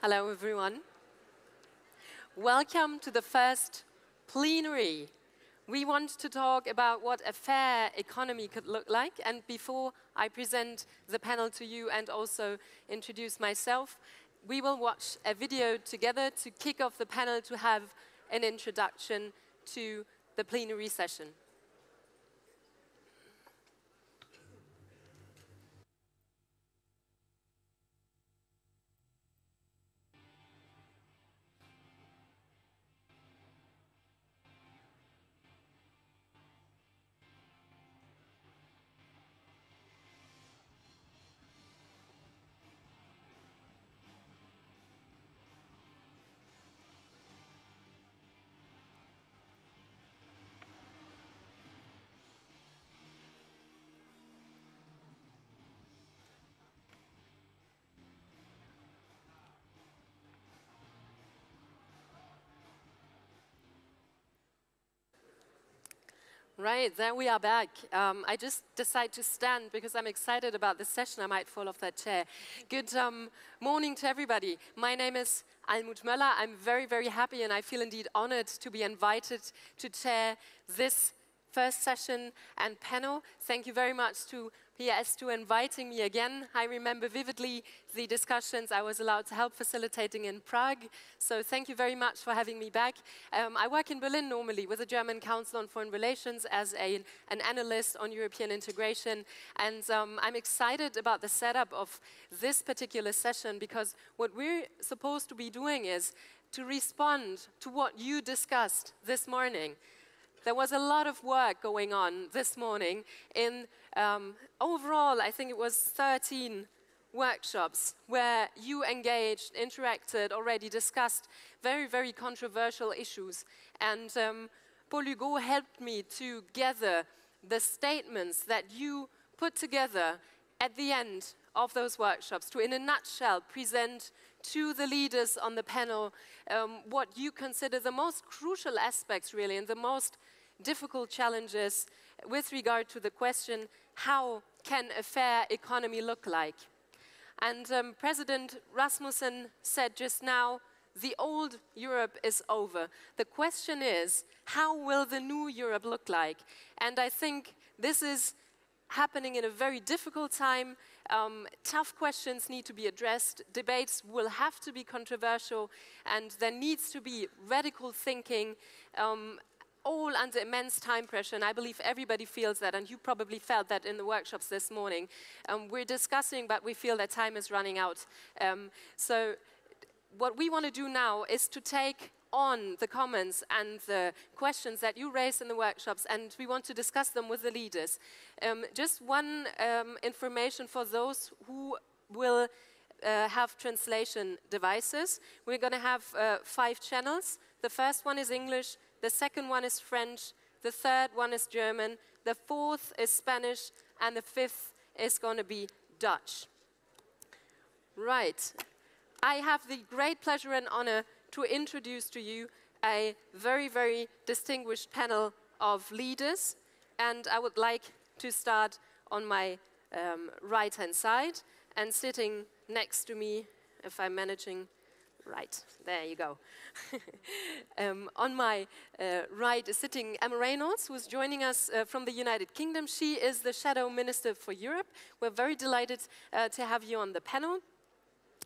Hello, everyone. Welcome to the first plenary. We want to talk about what a fair economy could look like. And before I present the panel to you and also introduce myself, we will watch a video together to kick off the panel to have an introduction to the plenary session. Right, there we are back. Um, I just decided to stand because I'm excited about this session. I might fall off that chair. Good um, morning to everybody. My name is Almut Möller. I'm very, very happy and I feel indeed honored to be invited to chair this first session and panel. Thank you very much to PS2 inviting me again. I remember vividly the discussions I was allowed to help facilitating in Prague. So thank you very much for having me back. Um, I work in Berlin normally with the German Council on Foreign Relations as a, an analyst on European integration. And um, I'm excited about the setup of this particular session because what we're supposed to be doing is to respond to what you discussed this morning. There was a lot of work going on this morning in um, overall, I think it was 13 workshops where you engaged, interacted, already discussed very, very controversial issues. And um, Hugot helped me to gather the statements that you put together at the end of those workshops to, in a nutshell, present to the leaders on the panel um, what you consider the most crucial aspects, really, and the most difficult challenges with regard to the question how can a fair economy look like? And um, President Rasmussen said just now, the old Europe is over. The question is, how will the new Europe look like? And I think this is happening in a very difficult time. Um, tough questions need to be addressed. Debates will have to be controversial, and there needs to be radical thinking. Um, all under immense time pressure, and I believe everybody feels that, and you probably felt that in the workshops this morning. Um, we're discussing, but we feel that time is running out. Um, so what we want to do now is to take on the comments and the questions that you raised in the workshops, and we want to discuss them with the leaders. Um, just one um, information for those who will uh, have translation devices. We're going to have uh, five channels. The first one is English, the second one is French, the third one is German, the fourth is Spanish, and the fifth is going to be Dutch. Right. I have the great pleasure and honor to introduce to you a very, very distinguished panel of leaders, and I would like to start on my um, right-hand side, and sitting next to me, if I'm managing right, there you go. um, on my uh, right is sitting Emma Reynolds, who's joining us uh, from the United Kingdom. She is the Shadow Minister for Europe. We're very delighted uh, to have you on the panel.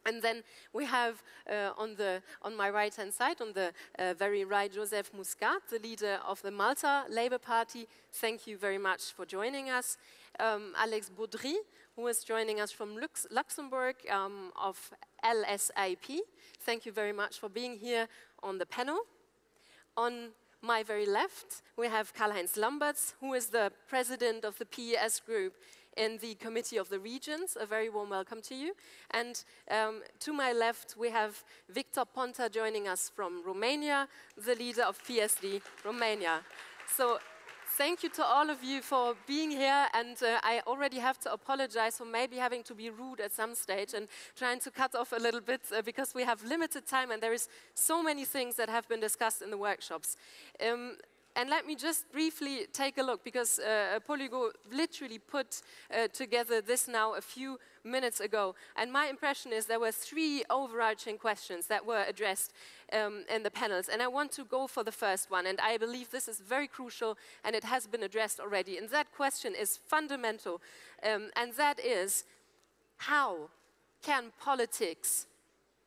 And then we have uh, on, the, on my right-hand side, on the uh, very right, Joseph Muscat, the leader of the Malta Labour Party. Thank you very much for joining us. Um, Alex Bodry, who is joining us from Lux Luxembourg um, of LSAP. Thank you very much for being here on the panel. On my very left, we have Karl-Heinz Lambertz, who is the president of the PES group in the Committee of the Regions. A very warm welcome to you. And um, to my left, we have Victor Ponta joining us from Romania, the leader of PSD Romania. So thank you to all of you for being here. And uh, I already have to apologize for maybe having to be rude at some stage and trying to cut off a little bit uh, because we have limited time and there is so many things that have been discussed in the workshops. Um, and let me just briefly take a look because uh, Polygo literally put uh, together this now a few minutes ago. And my impression is there were three overarching questions that were addressed um, in the panels. And I want to go for the first one. And I believe this is very crucial and it has been addressed already. And that question is fundamental. Um, and that is how can politics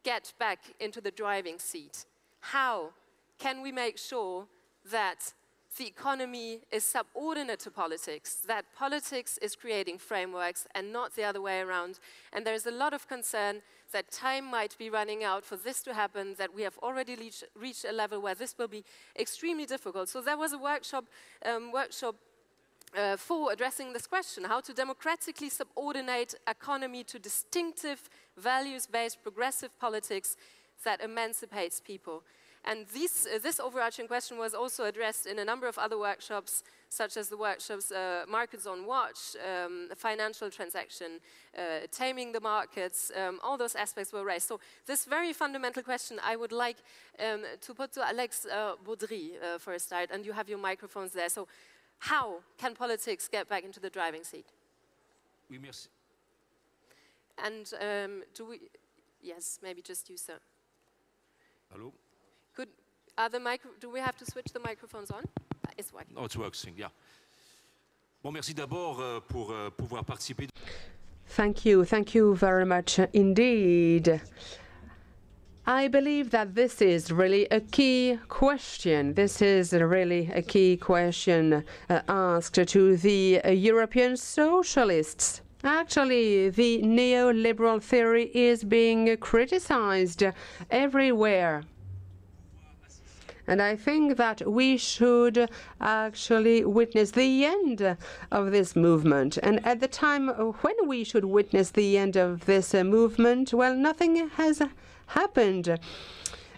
get back into the driving seat? How can we make sure that the economy is subordinate to politics, that politics is creating frameworks and not the other way around. And there's a lot of concern that time might be running out for this to happen, that we have already reached, reached a level where this will be extremely difficult. So there was a workshop, um, workshop uh, for addressing this question, how to democratically subordinate economy to distinctive values-based progressive politics that emancipates people. And this, uh, this overarching question was also addressed in a number of other workshops, such as the workshops uh, Markets on Watch, um, Financial Transaction, uh, Taming the Markets, um, all those aspects were raised. So this very fundamental question I would like um, to put to Alex uh, Bodry uh, for a start, and you have your microphones there. So how can politics get back into the driving seat? Oui, merci. And um, do we, yes, maybe just you, sir. Hello? Could, are the micro, do we have to switch the microphones on? It's working. No, it's working, yeah. Bon, merci d'abord euh, pour euh, pouvoir participer. Thank you. Thank you very much indeed. I believe that this is really a key question. This is really a key question uh, asked to the uh, European socialists. Actually, the neoliberal theory is being criticized everywhere. And I think that we should actually witness the end of this movement. And at the time when we should witness the end of this uh, movement, well, nothing has happened.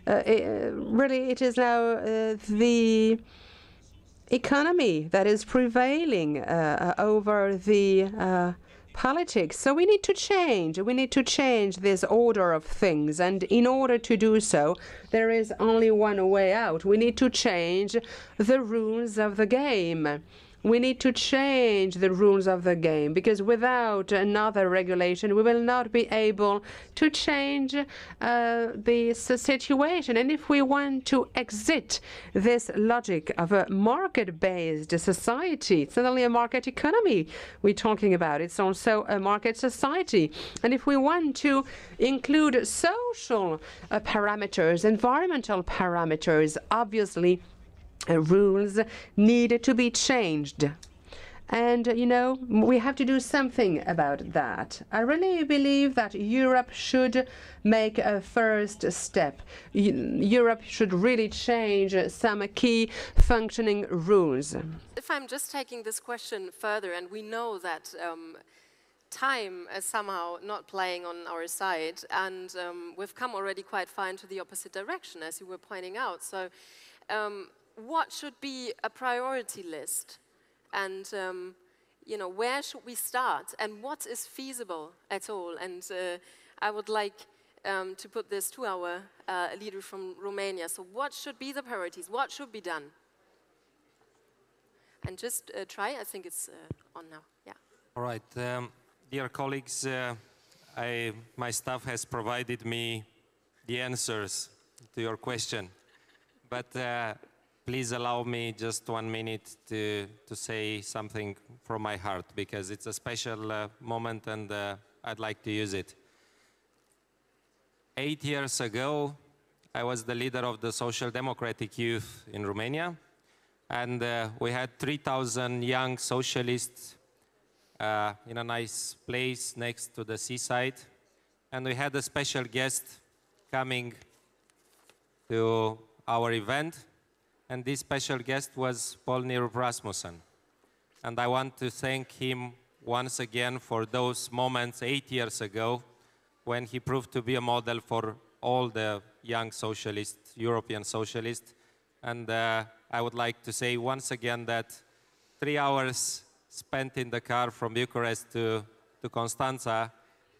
Uh, it, really, it is now uh, the economy that is prevailing uh, over the uh, politics. So we need to change. We need to change this order of things. And in order to do so, there is only one way out. We need to change the rules of the game. We need to change the rules of the game because without another regulation, we will not be able to change uh, this situation. And if we want to exit this logic of a market based society, it's not only a market economy we're talking about, it's also a market society. And if we want to include social uh, parameters, environmental parameters, obviously, rules need to be changed. And, you know, we have to do something about that. I really believe that Europe should make a first step. Europe should really change some key functioning rules. If I'm just taking this question further, and we know that um, time is somehow not playing on our side, and um, we've come already quite far into the opposite direction, as you were pointing out. So, um, what should be a priority list? And um, you know, where should we start? And what is feasible at all? And uh, I would like um, to put this to our uh, leader from Romania. So what should be the priorities? What should be done? And just uh, try, I think it's uh, on now, yeah. All right, um, dear colleagues, uh, I, my staff has provided me the answers to your question. But uh, please allow me just one minute to, to say something from my heart because it's a special uh, moment and uh, I'd like to use it. Eight years ago, I was the leader of the Social Democratic Youth in Romania and uh, we had 3,000 young socialists uh, in a nice place next to the seaside and we had a special guest coming to our event and this special guest was Poul Nyrup Rasmussen. And I want to thank him once again for those moments eight years ago when he proved to be a model for all the young socialists, European socialists. And uh, I would like to say once again that three hours spent in the car from Bucharest to, to Constanța,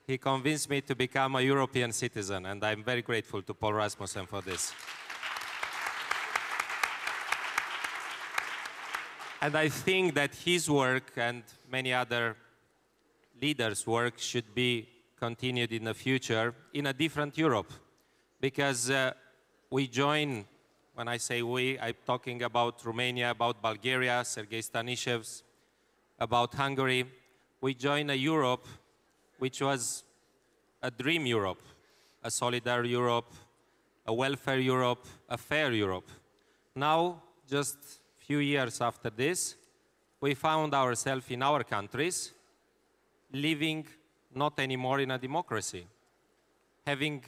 he convinced me to become a European citizen. And I'm very grateful to Poul Rasmussen for this. And I think that his work and many other leaders' work should be continued in the future in a different Europe. Because uh, we join, when I say we, I'm talking about Romania, about Bulgaria, Sergei Stanishev's, about Hungary. We join a Europe which was a dream Europe, a solidary Europe, a welfare Europe, a fair Europe. Now, just few years after this, we found ourselves in our countries living not anymore in a democracy, having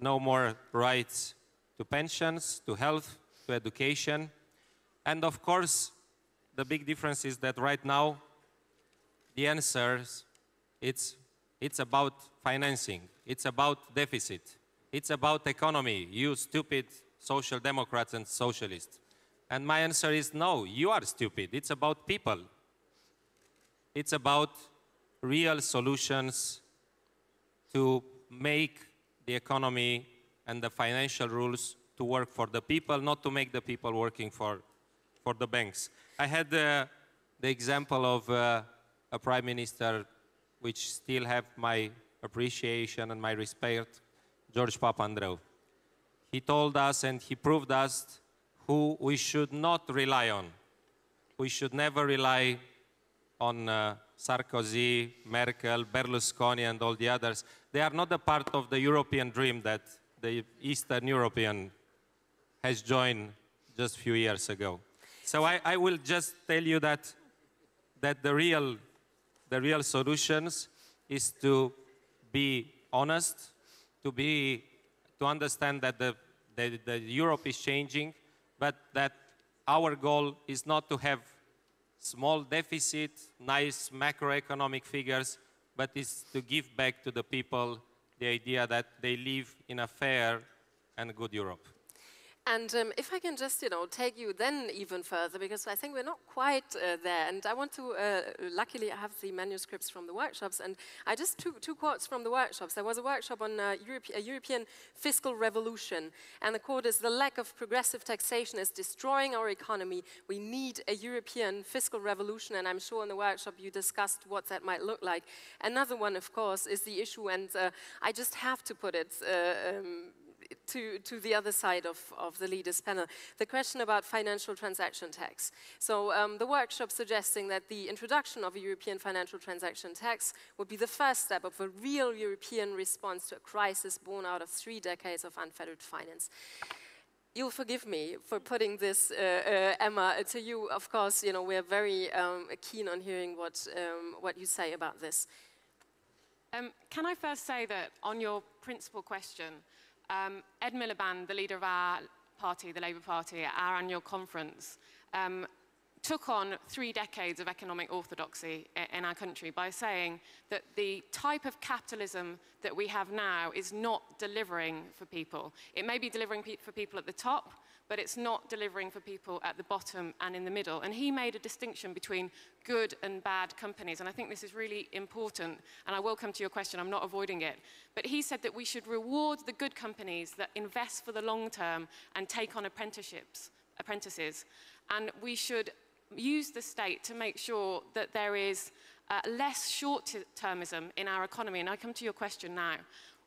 no more rights to pensions, to health, to education. And of course, the big difference is that right now, the answers, it's, it's about financing, it's about deficit, it's about economy, you stupid social democrats and socialists. And my answer is no, you are stupid. It's about people. It's about real solutions to make the economy and the financial rules to work for the people, not to make the people working for, for the banks. I had uh, the example of uh, a prime minister which still have my appreciation and my respect, George Papandreou. He told us and he proved us who we should not rely on. We should never rely on uh, Sarkozy, Merkel, Berlusconi, and all the others, they are not a part of the European dream that the Eastern European has joined just a few years ago. So I, I will just tell you that, that the, real, the real solutions is to be honest, to, be, to understand that the, the, the Europe is changing, but that our goal is not to have small deficit, nice macroeconomic figures, but is to give back to the people the idea that they live in a fair and good Europe. And um, if I can just, you know, take you then even further, because I think we're not quite uh, there. And I want to, uh, luckily, I have the manuscripts from the workshops. And I just took two quotes from the workshops. There was a workshop on uh, Europe, a European fiscal revolution. And the quote is The lack of progressive taxation is destroying our economy. We need a European fiscal revolution. And I'm sure in the workshop you discussed what that might look like. Another one, of course, is the issue, and uh, I just have to put it. Uh, um, to, to the other side of, of the leaders panel, the question about financial transaction tax. So um, the workshop suggesting that the introduction of a European financial transaction tax would be the first step of a real European response to a crisis born out of three decades of unfettered finance. You'll forgive me for putting this, uh, uh, Emma, uh, to you. Of course, you know we're very um, keen on hearing what um, what you say about this. Um, can I first say that on your principal question, um, Ed Miliband, the leader of our party, the Labour Party, at our annual conference, um, took on three decades of economic orthodoxy in our country by saying that the type of capitalism that we have now is not delivering for people. It may be delivering for people at the top, but it's not delivering for people at the bottom and in the middle. And he made a distinction between good and bad companies. And I think this is really important. And I will come to your question, I'm not avoiding it. But he said that we should reward the good companies that invest for the long term and take on apprenticeships, apprentices. And we should use the state to make sure that there is uh, less short-termism in our economy. And I come to your question now.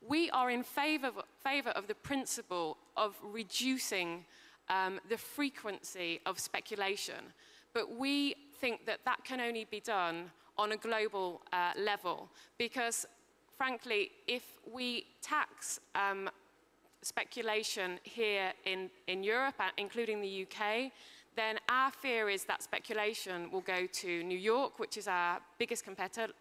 We are in favor of, favor of the principle of reducing um, the frequency of speculation. But we think that that can only be done on a global uh, level because, frankly, if we tax um, speculation here in, in Europe, uh, including the UK, then our fear is that speculation will go to New York, which is our biggest competitor.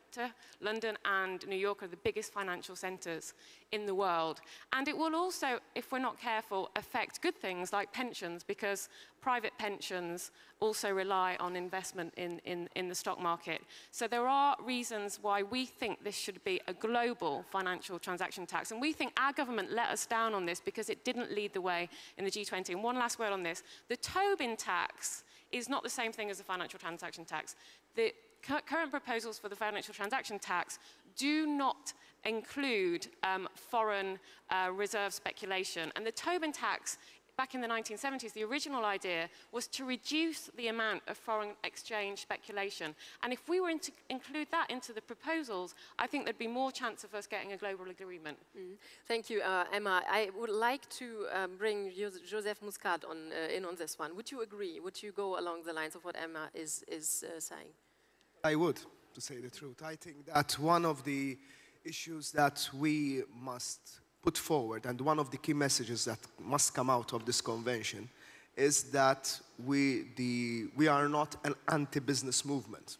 London and New York are the biggest financial centres in the world. And it will also, if we're not careful, affect good things like pensions, because private pensions also rely on investment in, in, in the stock market. So there are reasons why we think this should be a global financial transaction tax. And we think our government let us down on this because it didn't lead the way in the G20. And one last word on this. The Tobin tax is not the same thing as a financial transaction tax. The current proposals for the financial transaction tax do not include um, foreign uh, reserve speculation. And the Tobin tax back in the 1970s, the original idea was to reduce the amount of foreign exchange speculation. And if we were to include that into the proposals, I think there'd be more chance of us getting a global agreement. Mm. Thank you, uh, Emma. I would like to um, bring Joseph Muscat on, uh, in on this one. Would you agree? Would you go along the lines of what Emma is, is uh, saying? I would, to say the truth. I think that one of the issues that we must put forward, and one of the key messages that must come out of this convention is that we, the, we are not an anti-business movement.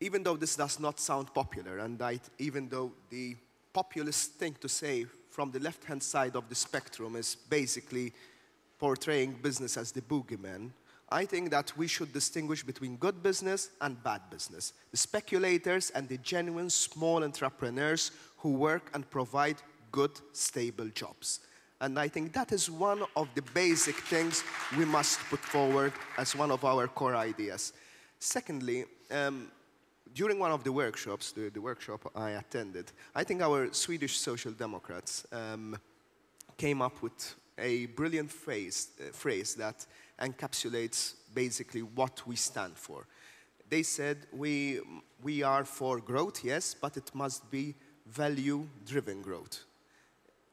Even though this does not sound popular, and I, even though the populist thing to say from the left-hand side of the spectrum is basically portraying business as the boogeyman, I think that we should distinguish between good business and bad business. The speculators and the genuine small entrepreneurs who work and provide good, stable jobs. And I think that is one of the basic things we must put forward as one of our core ideas. Secondly, um, during one of the workshops, the, the, workshop I attended, I think our Swedish Social Democrats um, came up with a brilliant phrase, uh, phrase that encapsulates basically what we stand for. They said, we, we are for growth, yes, but it must be value-driven growth.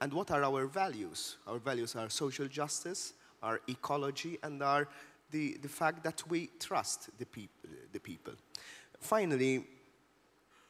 And what are our values? Our values are social justice, our ecology, and are the, the fact that we trust the, peop the people. Finally,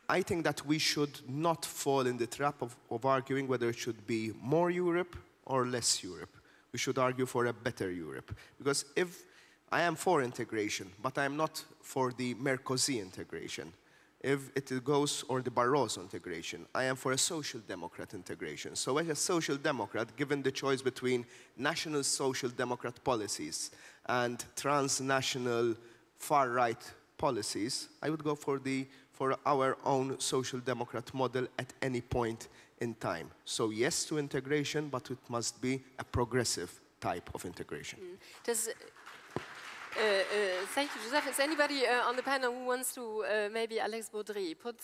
I think that we should not fall in the trap of, of arguing whether it should be more Europe or less Europe. We should argue for a better Europe. Because if I am for integration, but I am not for the Merkozy integration, if it goes or the Barroso integration. I am for a social democrat integration. So as a social democrat, given the choice between national social democrat policies and transnational far-right policies, I would go for, the, for our own social democrat model at any point in time. So yes to integration, but it must be a progressive type of integration. Mm. Does uh, uh, thank you, Joseph. Is anybody uh, on the panel who wants to, maybe Alex Bodry, put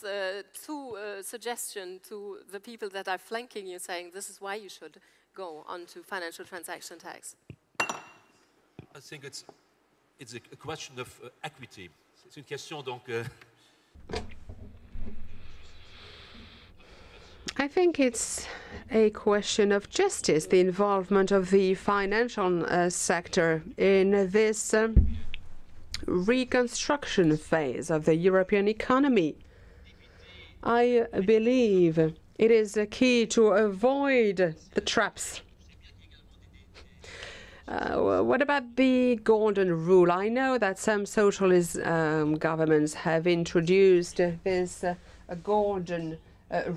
two suggestions to the people that are flanking you saying this is why you should go on to financial transaction tax? I think it's, it's a, a question of uh, equity. C'est une question donc. Uh... I think it's a question of justice, the involvement of the financial uh, sector in this uh, reconstruction phase of the European economy. I believe it is a key to avoid the traps. Uh, what about the golden rule? I know that some socialist um, governments have introduced this uh, golden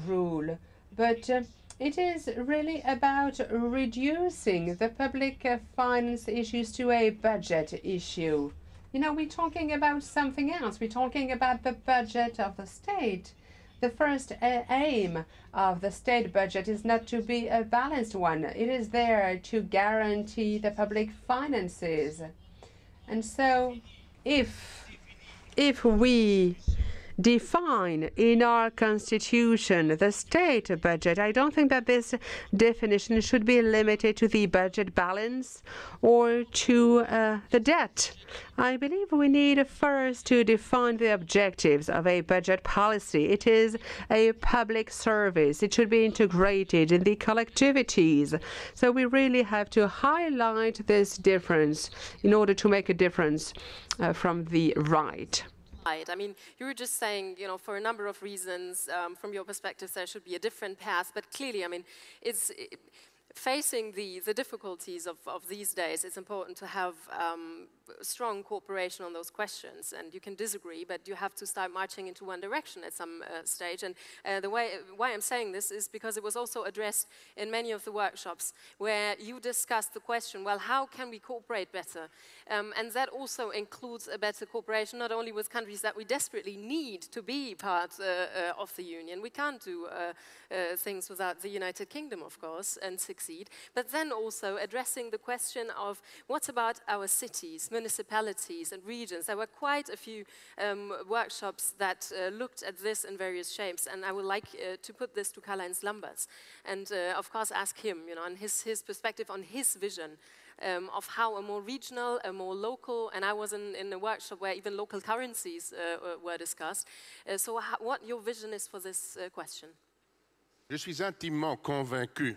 rule, but uh, it is really about reducing the public uh, finance issues to a budget issue. You know, we're talking about something else. We're talking about the budget of the state. The first aim of the state budget is not to be a balanced one. It is there to guarantee the public finances. And so if if we define in our constitution the state budget. I don't think that this definition should be limited to the budget balance or to uh, the debt. I believe we need first to define the objectives of a budget policy. It is a public service. It should be integrated in the collectivities. So we really have to highlight this difference in order to make a difference uh, from the right. I mean, you were just saying, you know, for a number of reasons, um, from your perspective, there should be a different path. But clearly, I mean, it's. It, facing the, the difficulties of, of these days, it's important to have um, strong cooperation on those questions. And you can disagree, but you have to start marching into one direction at some uh, stage. And uh, the way why I'm saying this is because it was also addressed in many of the workshops where you discussed the question, well, how can we cooperate better? Um, and that also includes a better cooperation not only with countries that we desperately need to be part uh, uh of the Union. We can't do uh, uh, things without the United Kingdom, of course, and succeed succeed, but then also addressing the question of what about our cities, municipalities, and regions. There were quite a few um, workshops that uh, looked at this in various shapes, and I would like uh, to put this to Karl-Heinz Lambertz, and uh, of course ask him, you know, on his, his perspective, on his vision um, of how a more regional, a more local, and I was in, in a workshop where even local currencies uh, uh were discussed. So what your vision is for this question? Je suis intimement convaincu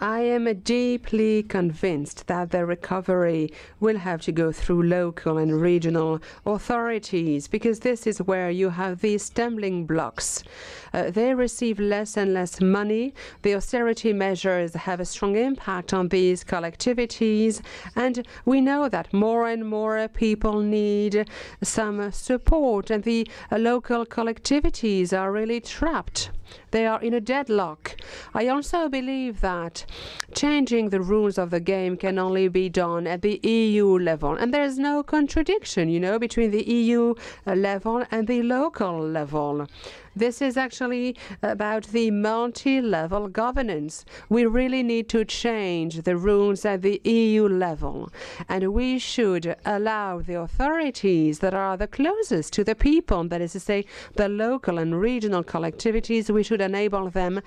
I am deeply convinced that the recovery will have to go through local and regional authorities because this is where you have these stumbling blocks. Uh, they receive less and less money. The austerity measures have a strong impact on these collectivities, and we know that more and more people need some support, and the uh, local collectivities are really trapped. They are in a deadlock. I also believe that changing the rules of the game can only be done at the EU level. And there's no contradiction, you know, between the EU uh, level and the local level. This is actually about the multi-level governance. We really need to change the rules at the EU level, and we should allow the authorities that are the closest to the people, that is to say, the local and regional collectivities, we should enable them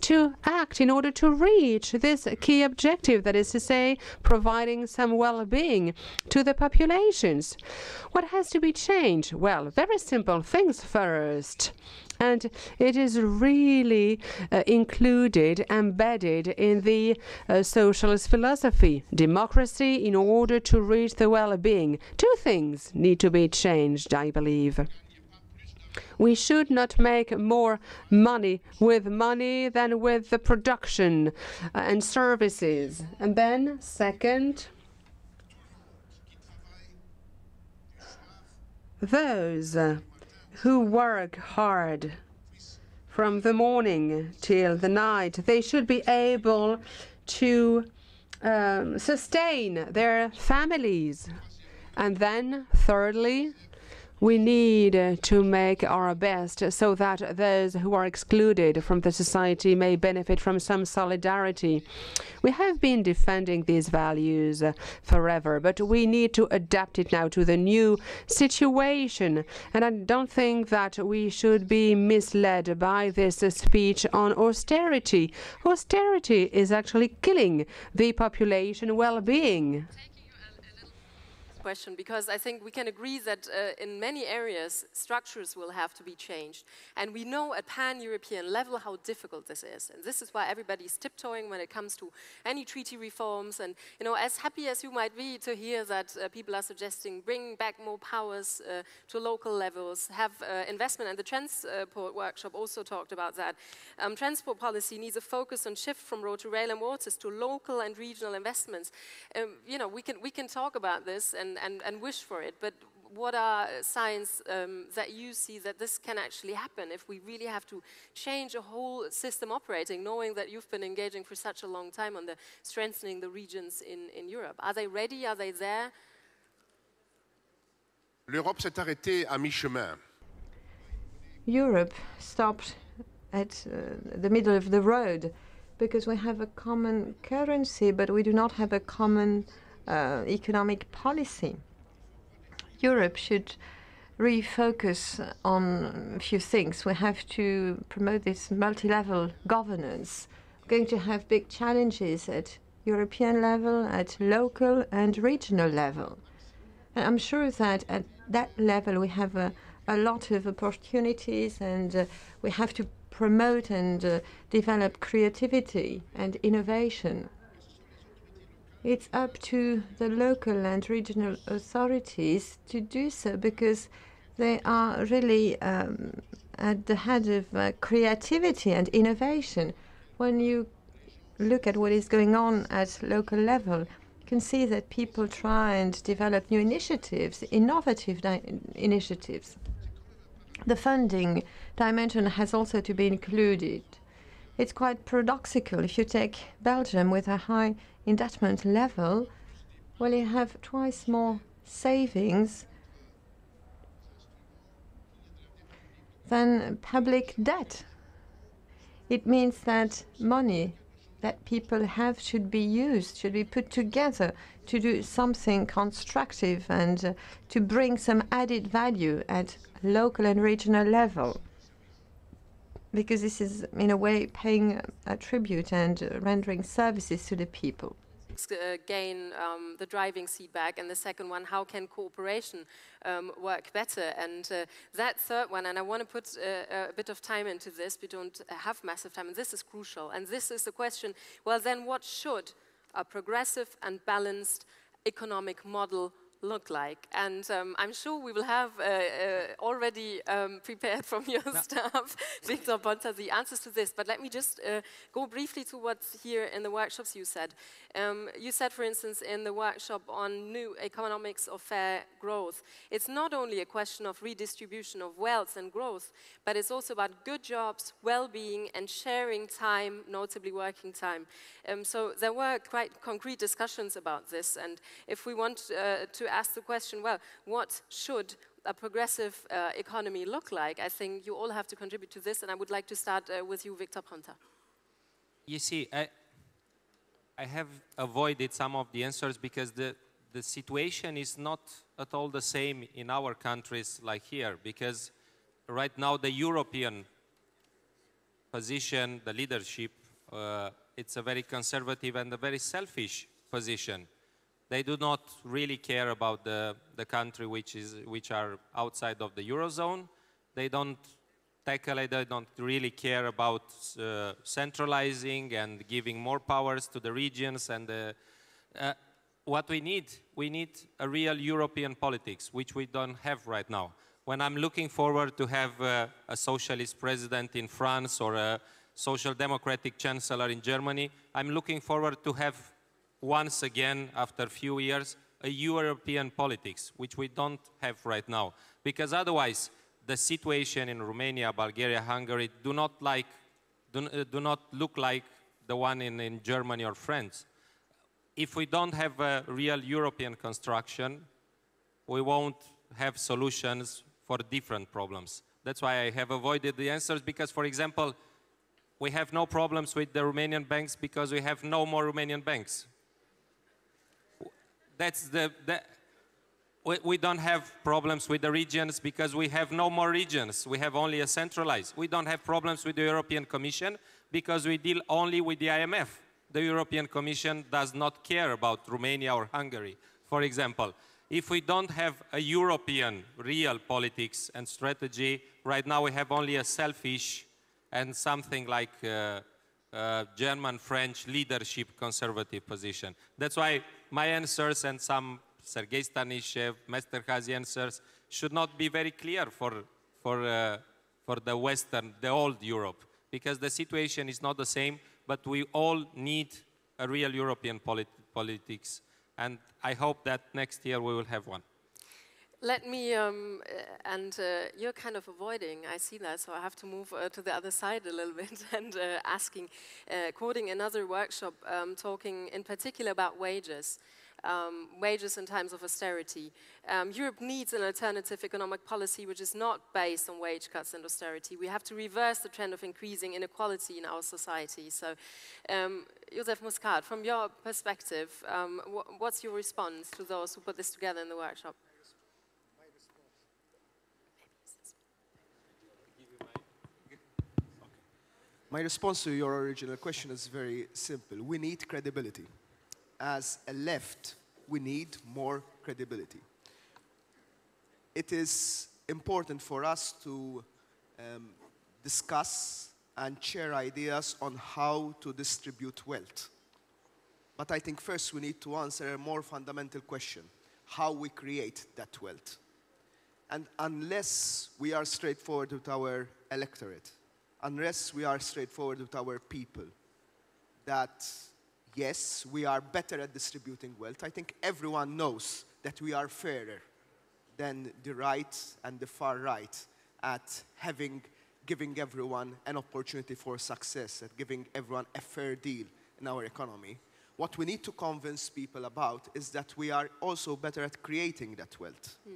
to act in order to reach this key objective, that is to say, providing some well-being to the populations. What has to be changed? Well, very simple things first. And it is really uh, included, embedded in the uh, socialist philosophy democracy in order to reach the well being. Two things need to be changed, I believe. We should not make more money with money than with the production uh, and services. And then, second, those who work hard from the morning till the night, they should be able to um, sustain their families. And then, thirdly, we need to make our best so that those who are excluded from the society may benefit from some solidarity. We have been defending these values forever, but we need to adapt it now to the new situation. And I don't think that we should be misled by this speech on austerity. Austerity is actually killing the population well being question because I think we can agree that uh, in many areas structures will have to be changed. And we know at pan-European level how difficult this is. And this is why everybody's tiptoeing when it comes to any treaty reforms. And you know, as happy as you might be to hear that uh, people are suggesting bring back more powers uh, to local levels, have uh, investment, and the transport workshop also talked about that. Um, transport policy needs a focus on shift from road to rail and waters to local and regional investments. Um, you know, we can we can talk about this and and, and, wish for it. But what are signs um, that you see that this can actually happen if we really have to change a whole system operating, knowing that you've been engaging for such a long time on the strengthening the regions in, in Europe? Are they ready? Are they there? L'Europe s'est arrêtée à mi-chemin. Europe stopped at uh, the middle of the road because we have a common currency, but we do not have a common economic policy. Europe should refocus on a few things. We have to promote this multi-level governance. We're going to have big challenges at European level, at local and regional level. And I'm sure that at that level we have a, a lot of opportunities and uh, we have to promote and uh, develop creativity and innovation. It's up to the local and regional authorities to do so because they are really um, at the head of uh, creativity and innovation. When you look at what is going on at local level, you can see that people try and develop new initiatives, innovative initiatives. The funding dimension has also to be included. It's quite paradoxical. If you take Belgium with a high indebtedness level, well, you have twice more savings than public debt. It means that money that people have should be used, should be put together to do something constructive and uh, to bring some added value at local and regional level. Because this is, in a way, paying a tribute and rendering services to the people uh, gain um, the driving seat back, and the second one, how can cooperation um, work better? And uh, that third one, and I want to put uh, a bit of time into this, we don't have massive time, and this is crucial. And this is the question, well then what should a progressive and balanced economic model look like? And um, I'm sure we will have uh, uh, already um, prepared from your no. staff, Victor Ponta, the answers to this. But let me just uh, go briefly to what's here in the workshops you said. Um, you said, for instance, in the workshop on new economics of fair growth, it's not only a question of redistribution of wealth and growth, but it's also about good jobs, well-being, and sharing time, notably working time. Um, so there were quite concrete discussions about this, and if we want uh, to ask the question, well, what should a progressive uh, economy look like? I think you all have to contribute to this, and I would like to start uh, with you, Victor Ponta. You see, I, I have avoided some of the answers because the, the situation is not at all the same in our countries like here, because right now the European position, the leadership, uh, it's a very conservative and a very selfish position they do not really care about the, the country which, is, which are outside of the Eurozone. They don't tackle it, they don't really care about uh, centralizing and giving more powers to the regions. And uh, what we need, we need a real European politics, which we don't have right now. When I'm looking forward to have uh, a socialist president in France or a social democratic chancellor in Germany, I'm looking forward to have once again, after a few years, a European politics, which we don't have right now. Because otherwise, the situation in Romania, Bulgaria, Hungary do not, like, do, uh, do not look like the one in, in Germany or France. If we don't have a real European construction, we won't have solutions for different problems. That's why I have avoided the answers because, for example, we have no problems with the Romanian banks because we have no more Romanian banks that's the, the we, we, don't have problems with the regions because we have no more regions. We have only a centralized. We don't have problems with the European Commission because we deal only with the IMF. The European Commission does not care about Romania or Hungary, for example. If we don't have a European real politics and strategy, right now we have only a selfish and something like uh, uh, German, French leadership conservative position. That's why my answers and some Sergei Stanishev, Mesterhazy answers should not be very clear for, for, uh, for the Western, the old Europe, because the situation is not the same, but we all need a real European polit politics. And I hope that next year we will have one. Let me, um, uh, and uh, you're kind of avoiding, I see that, so I have to move uh, to the other side a little bit and uh, asking, uh, quoting another workshop, um, talking in particular about wages. Um, wages in times of austerity. Um, Europe needs an alternative economic policy which is not based on wage cuts and austerity. We have to reverse the trend of increasing inequality in our society. So, um, Joseph Muscat, from your perspective, um, wh what's your response to those who put this together in the workshop? My response to your original question is very simple. We need credibility. As a left, we need more credibility. It is important for us to um, discuss and share ideas on how to distribute wealth. But I think first we need to answer a more fundamental question, how we create that wealth. And unless we are straightforward with our electorate, unless we are straightforward with our people that yes, we are better at distributing wealth. I think everyone knows that we are fairer than the right and the far right at having giving everyone an opportunity for success, at giving everyone a fair deal in our economy. What we need to convince people about is that we are also better at creating that wealth. Mm.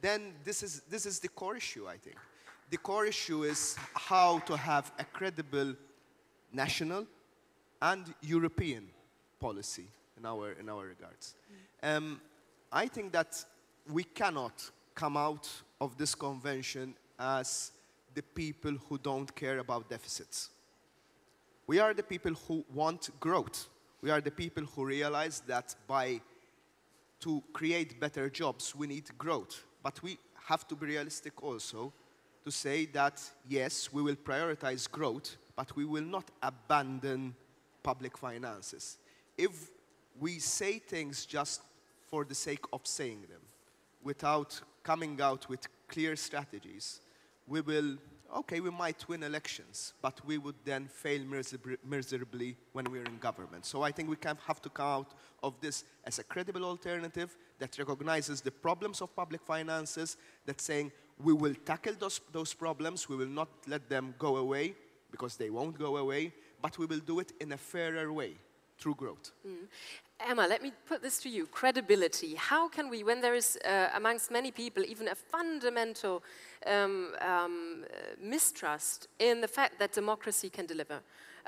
Then this is, this is the core issue, I think the core issue is how to have a credible national and European policy in our, in our regards. Um, I think that we cannot come out of this convention as the people who don't care about deficits. We are the people who want growth. We are the people who realize that by to create better jobs, we need growth. But we have to be realistic also to say that, yes, we will prioritize growth, but we will not abandon public finances. If we say things just for the sake of saying them, without coming out with clear strategies, we will, okay, we might win elections, but we would then fail miserably, when we're in government. So I think we have to come out of this as a credible alternative that recognizes the problems of public finances, that's saying we will tackle those, those problems, we will not let them go away, because they won't go away, but we will do it in a fairer way through growth. Mm. Emma, let me put this to you credibility. How can we, when there is uh, amongst many people even a fundamental um, um, mistrust in the fact that democracy can deliver?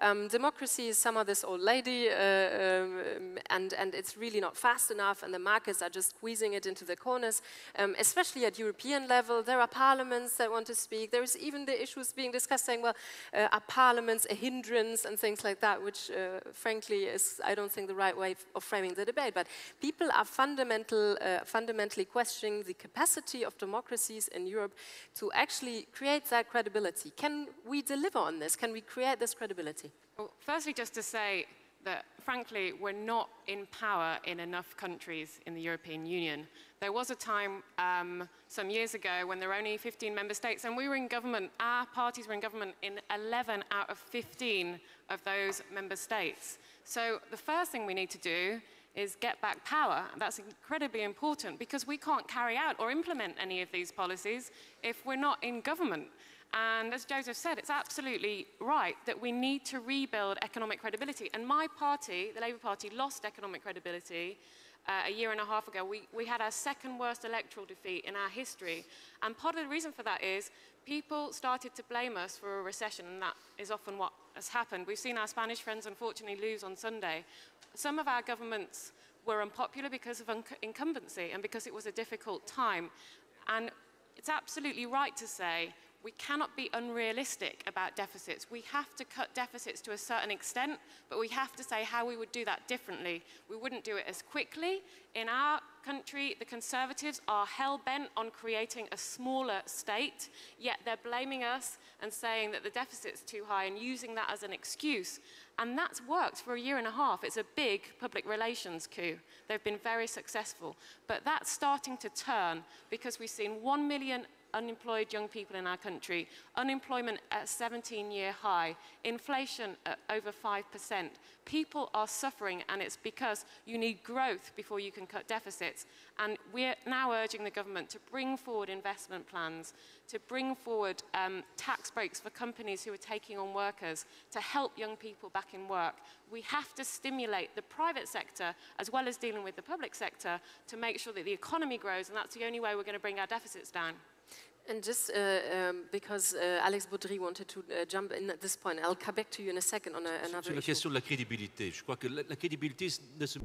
Um, democracy is some of this old lady, uh, um, and, and it's really not fast enough, and the markets are just squeezing it into the corners. Um, especially at European level, there are parliaments that want to speak. There is even the issues being discussed saying, well, uh, are parliaments a hindrance and things like that, which uh, frankly is, I don't think, the right way of framing the debate. But people are fundamental, uh, fundamentally questioning the capacity of democracies in Europe to actually create that credibility. Can we deliver on this? Can we create this credibility? Well, firstly, just to say that, frankly, we're not in power in enough countries in the European Union. There was a time um, some years ago when there were only 15 member states, and we were in government, our parties were in government in 11 out of 15 of those member states. So the first thing we need to do is get back power. That's incredibly important because we can't carry out or implement any of these policies if we're not in government. And as Joseph said, it's absolutely right that we need to rebuild economic credibility. And my party, the Labour Party, lost economic credibility uh, a year and a half ago. We, we had our second worst electoral defeat in our history. And part of the reason for that is people started to blame us for a recession, and that is often what has happened. We've seen our Spanish friends unfortunately lose on Sunday. Some of our governments were unpopular because of incumbency and because it was a difficult time. And it's absolutely right to say we cannot be unrealistic about deficits. We have to cut deficits to a certain extent, but we have to say how we would do that differently. We wouldn't do it as quickly. In our country, the Conservatives are hell-bent on creating a smaller state, yet they're blaming us and saying that the deficit's too high and using that as an excuse. And that's worked for a year and a half. It's a big public relations coup. They've been very successful. But that's starting to turn because we've seen 1 million unemployed young people in our country, unemployment at a 17-year high, inflation at over 5%. People are suffering and it's because you need growth before you can cut deficits. And we're now urging the government to bring forward investment plans, to bring forward um, tax breaks for companies who are taking on workers, to help young people back in work. We have to stimulate the private sector as well as dealing with the public sector to make sure that the economy grows and that's the only way we're going to bring our deficits down. And just uh, um, because uh, Alex Bodry wanted to uh, jump in at this point, I'll come back to you in a second on a, another Sur la issue. question de la crédibilité, je crois que la, la crédibilité ne se...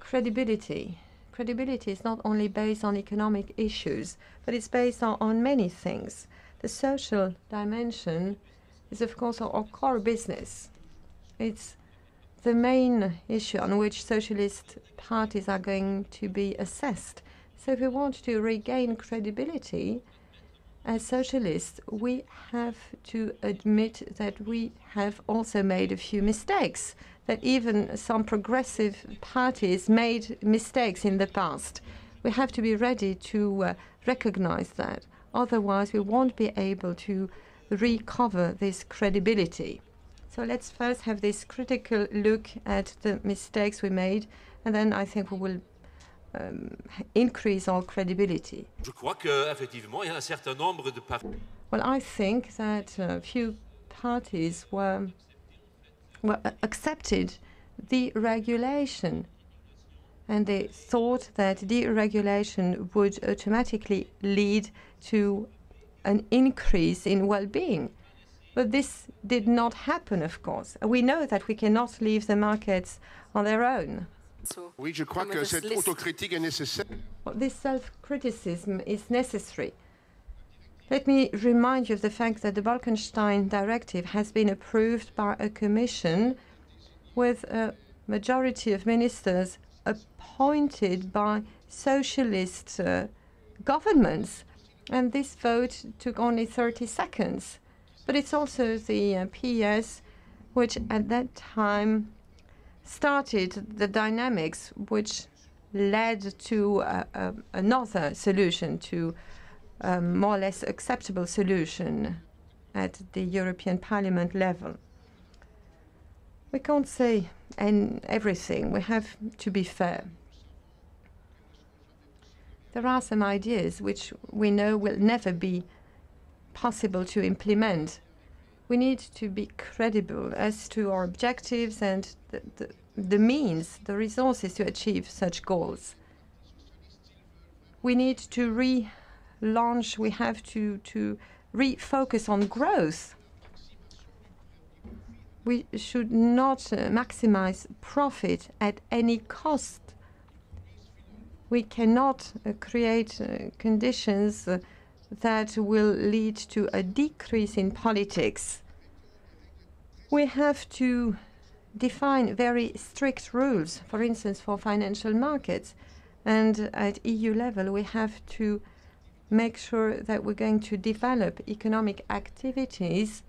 Credibility. Credibility is not only based on economic issues, but it's based on, on many things. The social dimension is, of course, our, our core business. It's the main issue on which socialist parties are going to be assessed. So if we want to regain credibility as socialists, we have to admit that we have also made a few mistakes, that even some progressive parties made mistakes in the past. We have to be ready to uh, recognize that. Otherwise, we won't be able to recover this credibility. So let's first have this critical look at the mistakes we made, and then I think we will Um, increase our credibility. Je crois qu'effectivement, il y a un certain nombre de partis. Well, I think that a few parties were, were accepted deregulation and they thought that deregulation would automatically lead to an increase in well-being. But this did not happen, of course. We know that we cannot leave the markets on their own. So Oui, je crois que this cette list. autocritique est nécessaire. Well, this self-criticism is necessary. Let me remind you of the fact that the Bolkestein Directive has been approved by a commission with a majority of ministers appointed by socialist uh, governments. And this vote took only 30 seconds. But it's also the uh, PS which at that time started the dynamics which led to uh, uh, another solution, to a more or less acceptable solution at the European Parliament level. We can't say and everything. We have to be fair. There are some ideas which we know will never be possible to implement. We need to be credible as to our objectives and the, the, the means, the resources to achieve such goals. We need to relaunch, we have to, to refocus on growth. We should not uh, maximize profit at any cost. We cannot uh, create uh, conditions uh, that will lead to a decrease in politics. We have to define very strict rules, for instance, for financial markets. And at EU level, we have to make sure that we're going to develop economic activities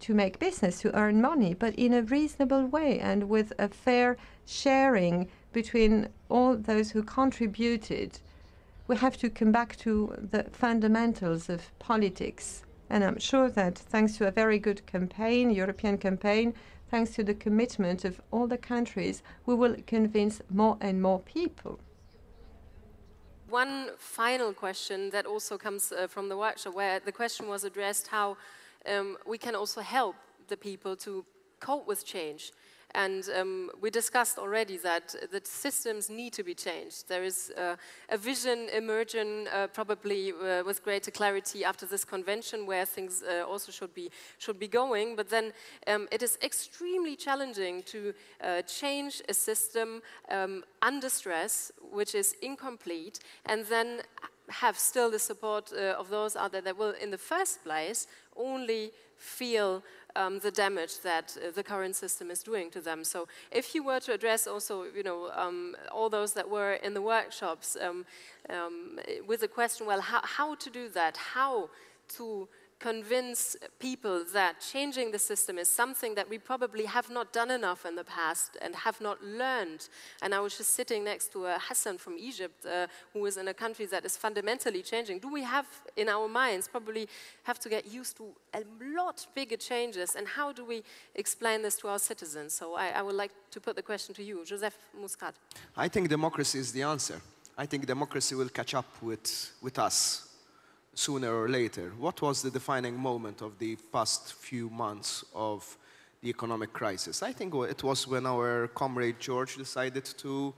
to make business, to earn money, but in a reasonable way and with a fair sharing between all those who contributed. We have to come back to the fundamentals of politics. And I'm sure that thanks to a very good campaign, European campaign, thanks to the commitment of all the countries, we will convince more and more people. One final question that also comes uh, from the workshop, where the question was addressed how um, we can also help the people to cope with change. And um, we discussed already that the systems need to be changed. There is uh, a vision emerging, uh, probably uh, with greater clarity after this convention, where things uh, also should be should be going. But then um, it is extremely challenging to uh, change a system um, under stress, which is incomplete, and then have still the support uh, of those out there that will, in the first place, only feel um, the damage that uh, the current system is doing to them. So if you were to address also, you know, um, all those that were in the workshops um, um with the question, well, how, how to do that? How to convince people that changing the system is something that we probably have not done enough in the past and have not learned. And I was just sitting next to uh, Hassan from Egypt, uh, who is in a country that is fundamentally changing. Do we have in our minds probably have to get used to a lot bigger changes? And how do we explain this to our citizens? So I, I would like to put the question to you, Joseph Muscat. I think democracy is the answer. I think democracy will catch up with, with us sooner or later. What was the defining moment of the past few months of the economic crisis? I think it was when our comrade George decided to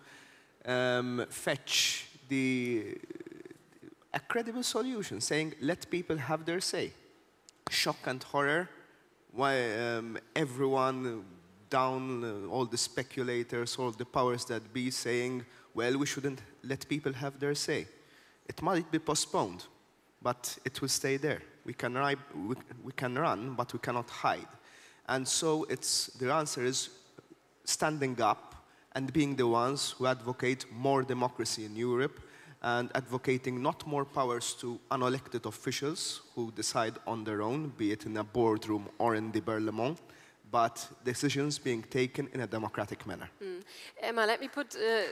um, fetch the, a credible solution, saying, let people have their say. Shock and horror, why um, everyone down, uh, all the speculators, all the powers that be saying, well, we shouldn't let people have their say. It might be postponed but it will stay there. We can, ri- we, we can run, but we cannot hide. And so it's, the answer is standing up and being the ones who advocate more democracy in Europe and advocating not more powers to unelected officials who decide on their own, be it in a boardroom or in the Parliament, but decisions being taken in a democratic manner. Emma, let me put uh,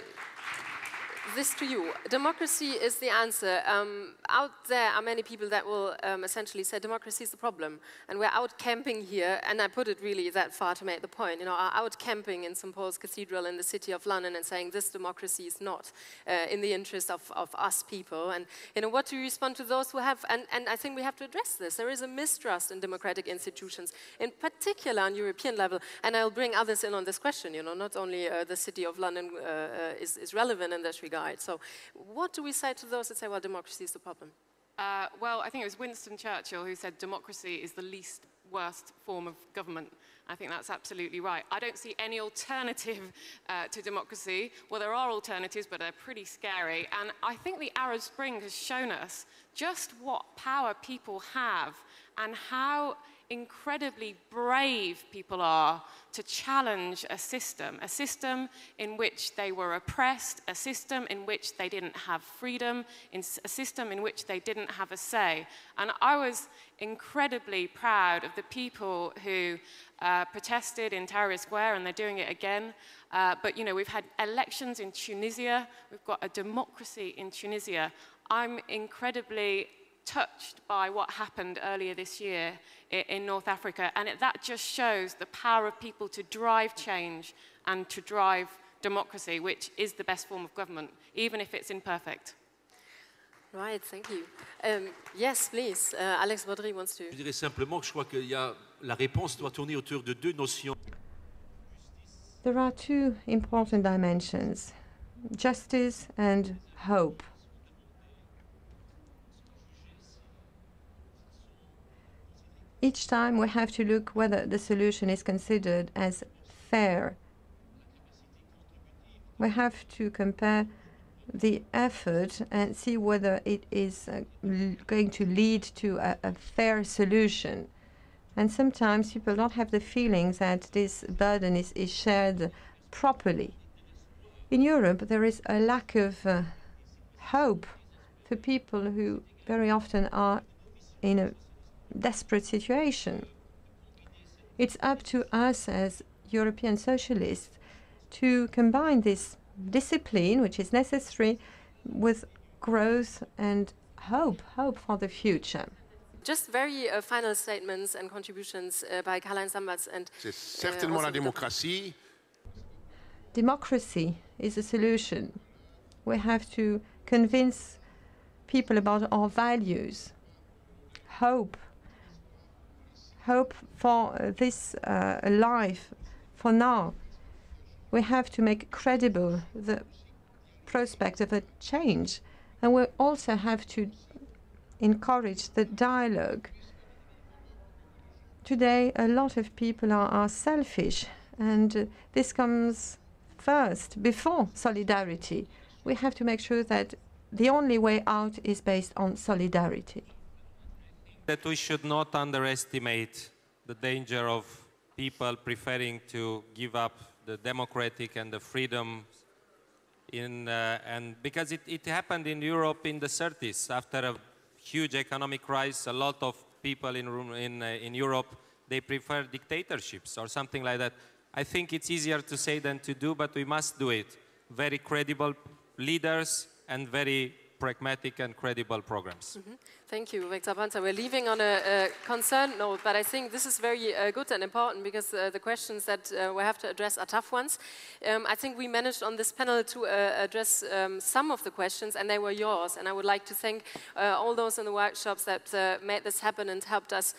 this to you. Democracy is the answer. Um, out there are many people that will um, essentially say democracy is the problem. And we're out camping here, and I put it really that far to make the point, you know, are out camping in St. Paul's Cathedral in the city of London and saying this democracy is not uh, in the interest of, of us people. And, you know, what do you respond to those who have, and, and I think we have to address this. There is a mistrust in democratic institutions, in particular on European level. And I'll bring others in on this question, you know, not only uh, the city of London uh, uh, is, is relevant in this regard. So, what do we say to those that say, well, democracy is the problem? Uh, well, I think it was Winston Churchill who said democracy is the least worst form of government. I think that's absolutely right. I don't see any alternative uh, to democracy. Well, there are alternatives, but they're pretty scary. And I think the Arab Spring has shown us just what power people have and how incredibly brave people are to challenge a system, a system in which they were oppressed, a system in which they didn't have freedom, a system in which they didn't have a say. And I was incredibly proud of the people who uh, protested in Tahrir Square, and they're doing it again. Uh, but, you know, we've had elections in Tunisia, we've got a democracy in Tunisia. I'm incredibly touched by what happened earlier this year in North Africa. And it, that just shows the power of people to drive change and to drive democracy, which is the best form of government, even if it's imperfect. Right, thank you. Um, yes, please. Uh, Alex Bodry wants to. Je dirais simplement que je crois que y a, la réponse doit tourner autour de deux notions. There are two important dimensions justice and hope. Each time we have to look whether the solution is considered as fair. We have to compare the effort and see whether it is uh, going to lead to a, a, fair solution. And sometimes people don't have the feeling that this burden is, is shared properly. In Europe, there is a lack of uh, hope for people who very often are in a desperate situation. It's up to us as European socialists to combine this discipline, which is necessary, with growth and hope, hope for the future. Just very uh, final statements and contributions uh, by Karl-Heinz Lambertz and. C'est uh, la démocratie. Democracy is a solution. We have to convince people about our values. Hope hope for uh, this uh, life for now. We have to make credible the prospect of a change. And we also have to encourage the dialogue. Today, a lot of people are, are selfish, and uh, this comes first, before solidarity. We have to make sure that the only way out is based on solidarity that we should not underestimate the danger of people preferring to give up the democratic and the freedom in, uh, and because it, it happened in Europe in the 30s after a huge economic crisis, a lot of people in, in, uh, in Europe, they prefer dictatorships or something like that. I think it's easier to say than to do, but we must do it. Very credible leaders and very pragmatic and credible programs. Mm -hmm. Thank you, Victor Panzer. We're leaving on a, a concerned note, but I think this is very uh, good and important because uh, the questions that uh, we have to address are tough ones. Um, I think we managed on this panel to uh, address um, some of the questions, and they were yours. And I would like to thank uh, all those in the workshops that uh, made this happen and helped us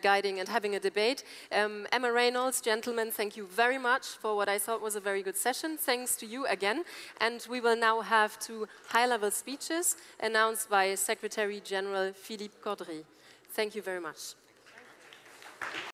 guiding and having a debate. Um, Emma Reynolds, gentlemen, thank you very much for what I thought was a very good session. Thanks to you again. And we will now have two high-level speeches announced by Secretary General Philippe Cordery. Thank you very much.